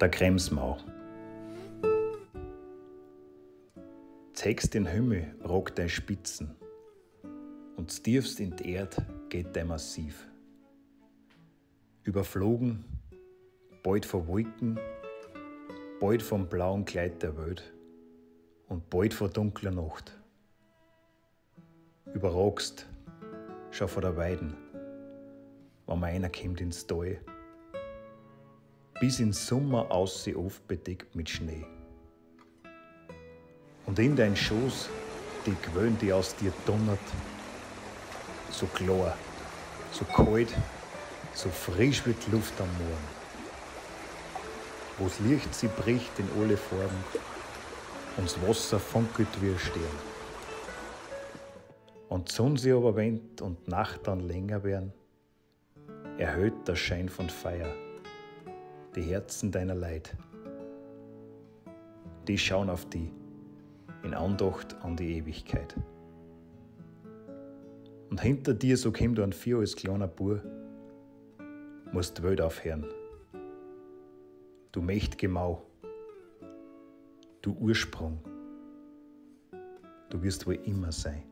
Der Kremsmau. Zeigst den Himmel, rockt dein Spitzen, und tiefst in die Erd geht dein Massiv. Überflogen, bald vor Wolken, bald vom blauen Kleid der Welt und bald vor dunkler Nacht. Überragst, schau vor der Weiden, wenn man einer kommt ins Tal, bis in Sommer aus sie oft bedeckt mit Schnee. Und in dein Schoß die Quellen, die aus dir donnert, so klar, so kalt, so frisch wie die Luft am Morgen. Wo's Licht sie bricht in alle Farben, und das Wasser funkelt wie ein Stern. Und die Sonne sie aber wendet und Nacht dann länger werden, erhöht der Schein von Feier die Herzen deiner Leid. Die schauen auf die in Andacht an die Ewigkeit. Und hinter dir, so kommt du an vier als kleiner Bur, musst die Welt aufhören. Du mächtige Mau, du Ursprung, du wirst wohl immer sein.